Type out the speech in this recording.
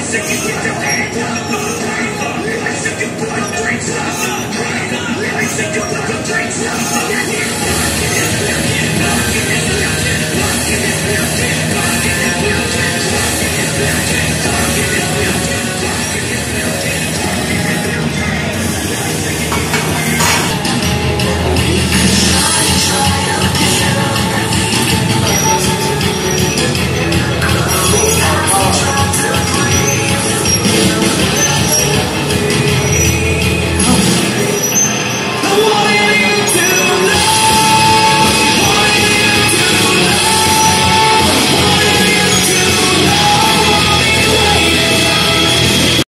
Sexy with the